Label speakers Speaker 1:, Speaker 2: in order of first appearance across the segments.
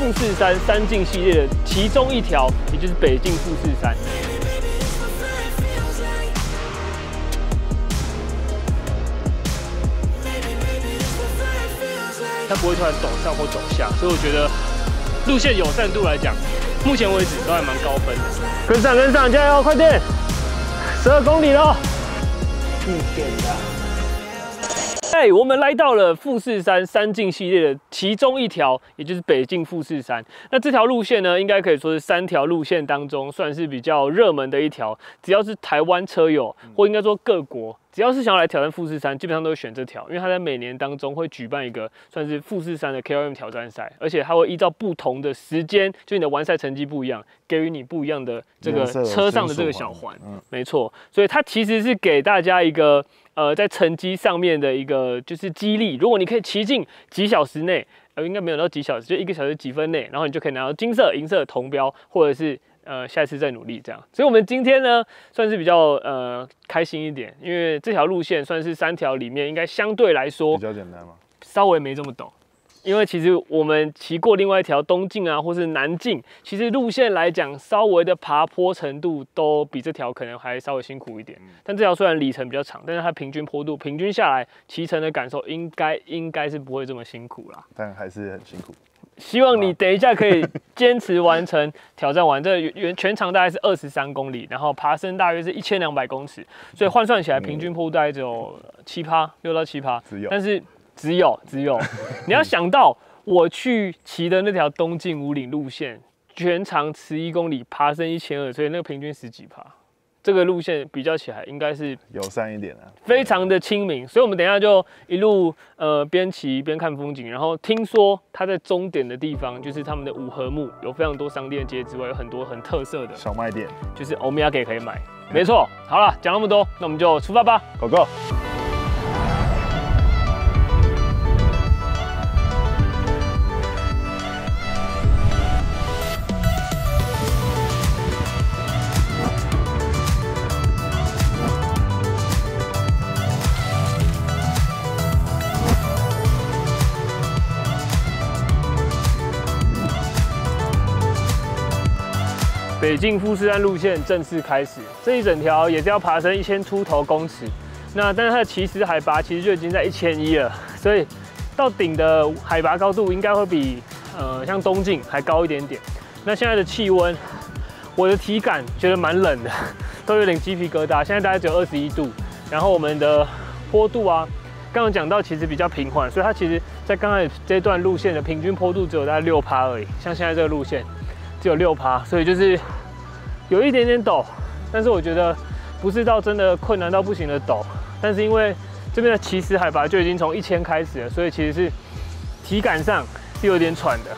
Speaker 1: 富士山山径系列的其中一条，也就是北境富士山。它不会突然走上或走下，所以我觉得路线友善度来讲，目前为止都还蛮高分的。跟上，跟上，加油，快点！十二公里了！一点的。哎，我们来到了富士山山境系列的其中一条，也就是北境富士山。那这条路线呢，应该可以说是三条路线当中算是比较热门的一条。只要是台湾车友，或应该说各国。只要是想要来挑战富士山，基本上都会选这条，因为它在每年当中会举办一个算是富士山的 KOM 挑战赛，而且它会依照不同的时间，就你的完赛成绩不一样，给予你不一样的这个车上的这个小环。嗯，没错，所以它其实是给大家一个呃在成绩上面的一个就是激励。如果你可以骑进几小时内，呃，应该没有到几小时，就一个小时几分内，然后你就可以拿到金色、银色铜标，或者是。呃，下一次再努力这样，所以我们今天呢，算是比较呃开心一点，因为这条路线算是三条里面应该相对来说
Speaker 2: 比较简单嘛，
Speaker 1: 稍微没这么陡。因为其实我们骑过另外一条东进啊，或是南进，其实路线来讲，稍微的爬坡程度都比这条可能还稍微辛苦一点。但这条虽然里程比较长，但是它平均坡度平均下来骑乘的感受应该应该是不会这么辛苦啦。
Speaker 2: 但还是很辛苦。
Speaker 1: 希望你等一下可以坚持完成挑战完，这原全长大概是二十三公里，然后爬升大约是一千两百公尺，所以换算起来平均坡度大概只有七趴，六到七趴。
Speaker 2: 只有，
Speaker 1: 但是只有只有，你要想到我去骑的那条东进五岭路线，全长十一公里，爬升一千二，所以那个平均十几爬。这个路线比较起来，应该是
Speaker 2: 友善一点的，
Speaker 1: 非常的亲民，所以我们等一下就一路呃边骑边看风景，然后听说它在终点的地方，就是他们的五合目，有非常多商店街之外，有很多很特色的
Speaker 2: 小卖店，
Speaker 1: 就是欧米亚给可以买，没错。好了，讲那么多，那我们就出发吧
Speaker 2: ，Go Go。
Speaker 1: 北境富士山路线正式开始，这一整条也是要爬升一千出头公尺。那但是它的起始海拔其实就已经在一千一了，所以到顶的海拔高度应该会比呃像东晋还高一点点。那现在的气温，我的体感觉得蛮冷的，都有点鸡皮疙瘩。现在大概只有二十一度，然后我们的坡度啊，刚刚讲到其实比较平缓，所以它其实在刚才这段路线的平均坡度只有大概六趴而已。像现在这个路线。只有六趴，所以就是有一点点陡，但是我觉得不是到真的困难到不行的陡，但是因为这边的起始海拔就已经从一千开始了，所以其实是体感上是有点喘的。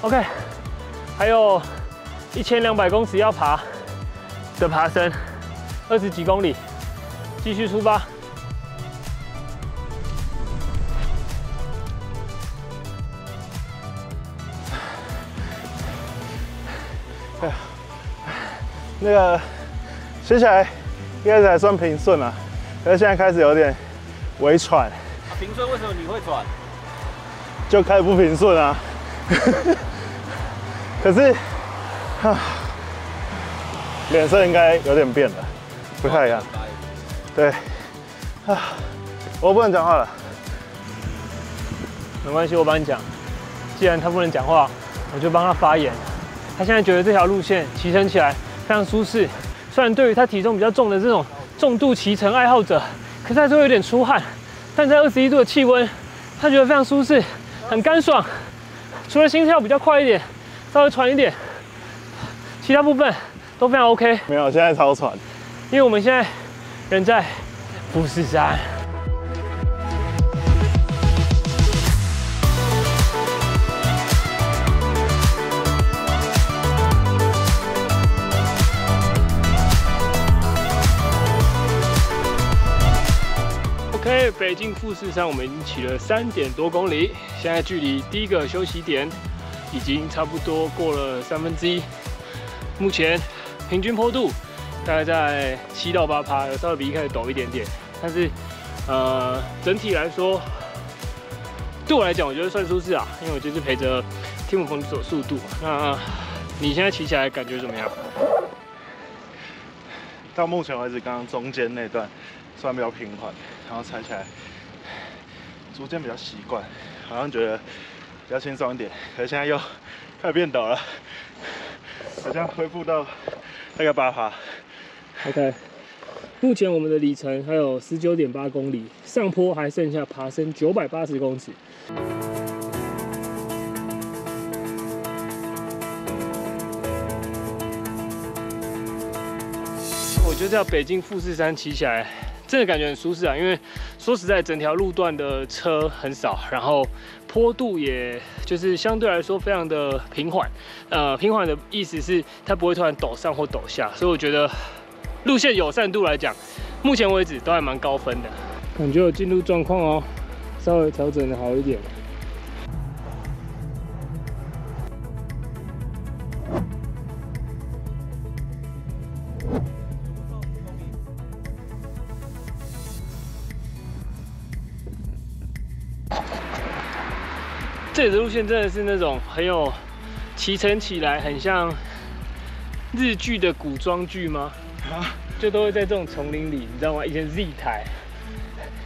Speaker 1: OK，还有一千两百公尺要爬的爬升，二十几公里，继续出发。
Speaker 2: 那个骑起来一开始还算平顺啊，可是现在开始有点微喘。
Speaker 1: 平顺为什么你会喘？
Speaker 2: 就开始不平顺啊。可是，啊，脸色应该有点变了，不太一样。对，啊，我不能讲话了。
Speaker 1: 没关系，我帮你讲。既然他不能讲话，我就帮他发言。他现在觉得这条路线骑乘起来。非常舒适，虽然对于他体重比较重的这种重度骑乘爱好者，可是还是会有点出汗。但在二十一度的气温，他觉得非常舒适，很干爽。除了心跳比较快一点，稍微喘一点，其他部分都非常 OK。
Speaker 2: 没有，现在超喘，
Speaker 1: 因为我们现在人在富士山。OK，北京富士山我们已经骑了三点多公里，现在距离第一个休息点已经差不多过了三分之一。目前平均坡度大概在七到八趴，有稍微比一开始陡一点点，但是呃整体来说对我来讲，我觉得算舒适啊，因为我就是陪着天母峰走速度。那你现在骑起来感觉怎么样？
Speaker 2: 到目前为止，刚刚中间那段算比较平缓，然后踩起来逐渐比较习惯，好像觉得比较轻松一点。可是现在又开始变陡了，好像恢复到大概八趴。
Speaker 1: OK，目前我们的里程还有十九点八公里，上坡还剩下爬升九百八十公尺。我觉得在北京富士山骑起来，真的感觉很舒适啊！因为说实在，整条路段的车很少，然后坡度也就是相对来说非常的平缓。呃，平缓的意思是它不会突然抖上或抖下，所以我觉得路线友善度来讲，目前为止都还蛮高分的。感觉有进入状况哦，稍微调整的好一点。这里的路线真的是那种很有骑乘起来很像日剧的古装剧吗？啊，就都会在这种丛林里，你知道吗？以前 Z 台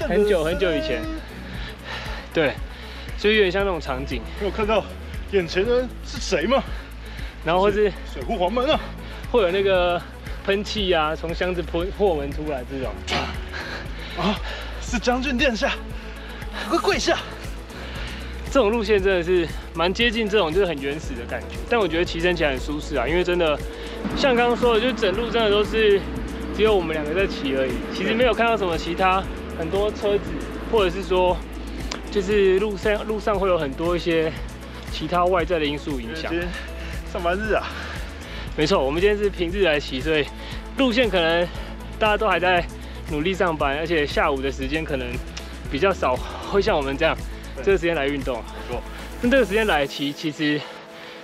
Speaker 1: 很久很久以前，对，就有点像那种场景。
Speaker 2: 有看到眼前的人是谁吗？
Speaker 1: 然后或是
Speaker 2: 水户黄门啊，
Speaker 1: 会有那个喷气啊，从箱子喷破门出来这种。
Speaker 2: 啊，是将军殿下，快跪下！
Speaker 1: 这种路线真的是蛮接近这种就是很原始的感觉，但我觉得骑乘起来很舒适啊，因为真的像刚刚说的，就整路真的都是只有我们两个在骑而已，其实没有看到什么其他很多车子，或者是说就是路上路上会有很多一些其他外在的因素影响。
Speaker 2: 上班日啊，
Speaker 1: 没错，我们今天是平日来骑，所以路线可能大家都还在努力上班，而且下午的时间可能比较少会像我们这样。这个时间来运动，没错。那这个时间来骑，其实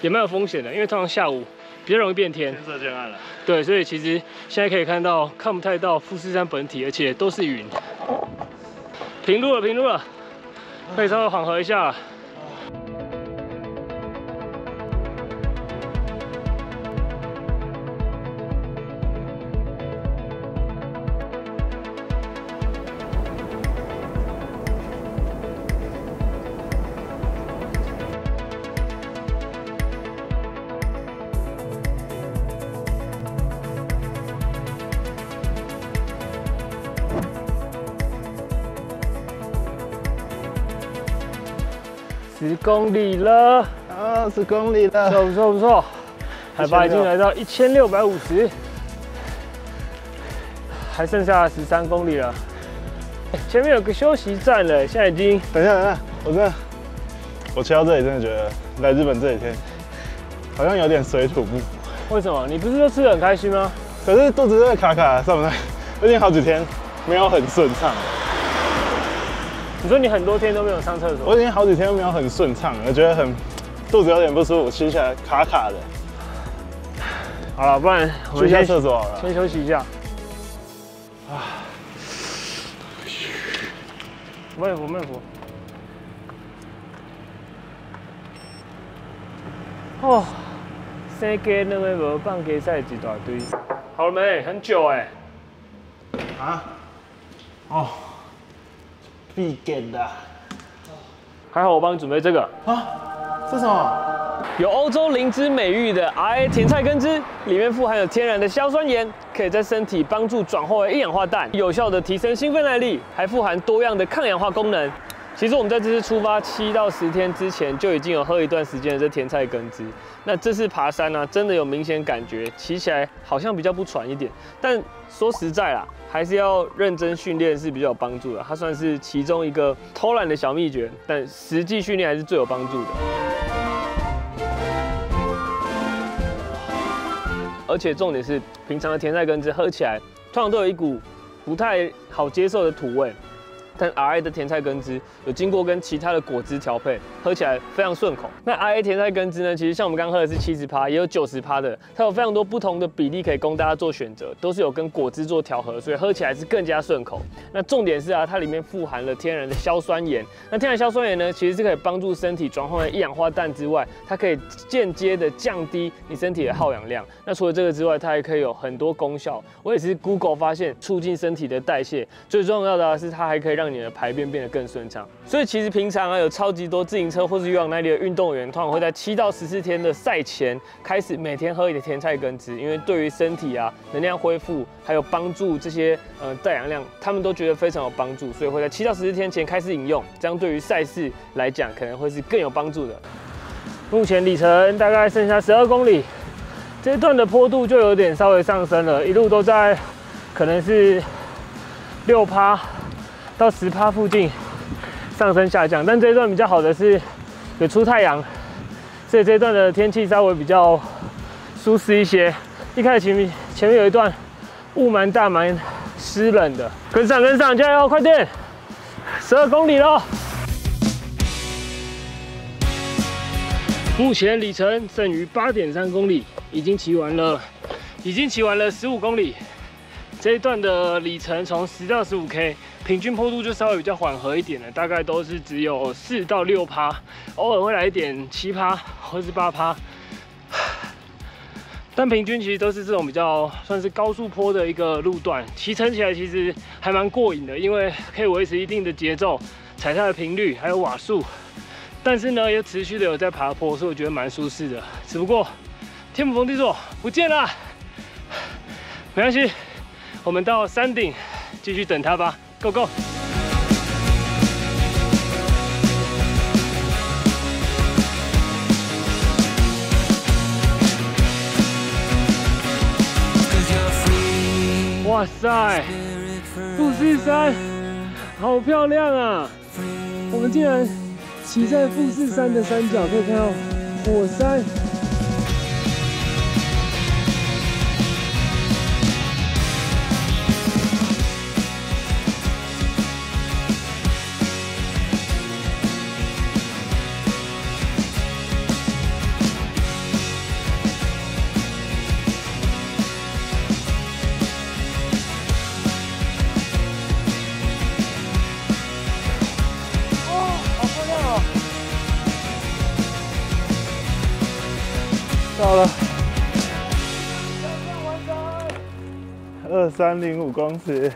Speaker 1: 也蛮有风险的，因为通常下午比较容易变天，
Speaker 2: 天色渐暗了。
Speaker 1: 对，所以其实现在可以看到看不太到富士山本体，而且都是云。平路了，平路了，可以稍微缓和一下。十公里了，
Speaker 2: 二十公里了，
Speaker 1: 不错不错不错，海拔已经来到一千六百五十，还剩下十三公里了。前面有个休息站了，现在已经……
Speaker 2: 等一下等一下，我真的，我骑到这里真的觉得来日本这几天好像有点水土不服。
Speaker 1: 为什么？你不是说吃的很开心吗？
Speaker 2: 可是肚子真的卡卡，上不上？最近好几天没有很顺畅。
Speaker 1: 你说你很多天都没有上厕所，
Speaker 2: 我已经好几天都没有很顺畅，我觉得很肚子有点不舒服，吃起来卡卡的。
Speaker 1: 好了，不然
Speaker 2: 我们先厕所好了，
Speaker 1: 先休息一下。啊，慢扶慢扶。哦，生鸡那个无放鸡赛一大堆，好了没？很久哎。啊？
Speaker 2: 哦。必点的，
Speaker 1: 还好我帮你准备这个
Speaker 2: 啊，这什么？
Speaker 1: 有欧洲灵芝美誉的 RA 甜菜根汁，里面富含有天然的硝酸盐，可以在身体帮助转化为一氧化氮，有效的提升兴奋耐力，还富含多样的抗氧化功能。其实我们在这次出发七到十天之前就已经有喝一段时间的这甜菜根汁。那这次爬山呢，真的有明显感觉，骑起来好像比较不喘一点。但说实在啦，还是要认真训练是比较有帮助的。它算是其中一个偷懒的小秘诀，但实际训练还是最有帮助的。而且重点是，平常的甜菜根汁喝起来，通常都有一股不太好接受的土味。但 R A 的甜菜根汁有经过跟其他的果汁调配，喝起来非常顺口。那 R A 甜菜根汁呢，其实像我们刚喝的是七十趴，也有九十趴的，它有非常多不同的比例可以供大家做选择，都是有跟果汁做调和，所以喝起来是更加顺口。那重点是啊，它里面富含了天然的硝酸盐。那天然硝酸盐呢，其实是可以帮助身体转换为一氧化氮之外，它可以间接的降低你身体的耗氧量。那除了这个之外，它还可以有很多功效。我也是 Google 发现，促进身体的代谢，最重要的是它还可以让让你的排便变得更顺畅。所以其实平常啊，有超级多自行车或是有氧耐力的运动员，通常会在七到十四天的赛前开始每天喝一点甜菜根汁，因为对于身体啊能量恢复，还有帮助这些呃带氧量，他们都觉得非常有帮助，所以会在七到十四天前开始饮用，这样对于赛事来讲可能会是更有帮助的。目前里程大概剩下十二公里，这一段的坡度就有点稍微上升了，一路都在可能是六趴到十趴附近上升下降，但这一段比较好的是有出太阳，所以这一段的天气稍微比较舒适一些。一开始前面前面有一段雾蛮大蛮湿冷的，跟上跟上，加油，快点！十二公里喽！目前里程剩余八点三公里，已经骑完了，已经骑完了十五公里。这一段的里程从十到十五 K，平均坡度就稍微比较缓和一点了，大概都是只有四到六趴，偶尔会来一点七趴或是八趴。但平均其实都是这种比较算是高速坡的一个路段，骑乘起来其实还蛮过瘾的，因为可以维持一定的节奏、踩踏的频率还有瓦数。但是呢，又持续的有在爬坡，所以我觉得蛮舒适的。只不过天母峰地座不见了，没关系，我们到山顶继续等它吧。Go go！哇塞，富士山好漂亮啊！我们竟然骑在富士山的山脚，可以看到火山。
Speaker 2: 三零五公尺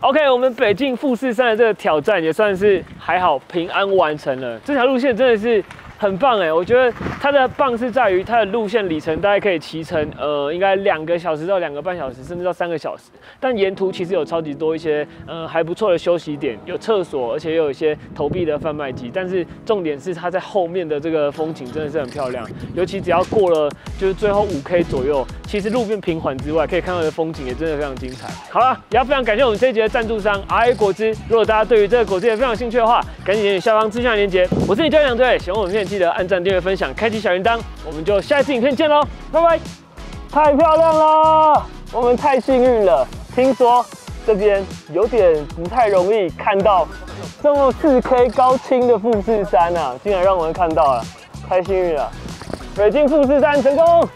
Speaker 1: ，OK，我们北京富士山的这个挑战也算是还好平安完成了。这条路线真的是很棒哎，我觉得它的棒是在于它的路线里程大概可以骑乘呃应该两个小时到两个半小时，甚至到三个小时。但沿途其实有超级多一些嗯、呃还不错的休息点，有厕所，而且又有一些投币的贩卖机。但是重点是它在后面的这个风景真的是很漂亮，尤其只要过了就是最后五 K 左右，其实路面平缓之外，可以看到的风景也真的非常精彩。好了，也要非常感谢我们这一集的赞助商 R A 果汁。如果大家对于这个果汁也非常有兴趣的话，赶紧点击下方资讯链接。我是你教练杨队，喜欢我们片记得按赞、订阅、分享、开启小铃铛。我们就下一次影片见喽，拜拜！太漂亮了，我们太幸运了。听说这边有点不太容易看到这么四 K 高清的富士山啊，竟然让我们看到了，太幸运了！北京富士山成功。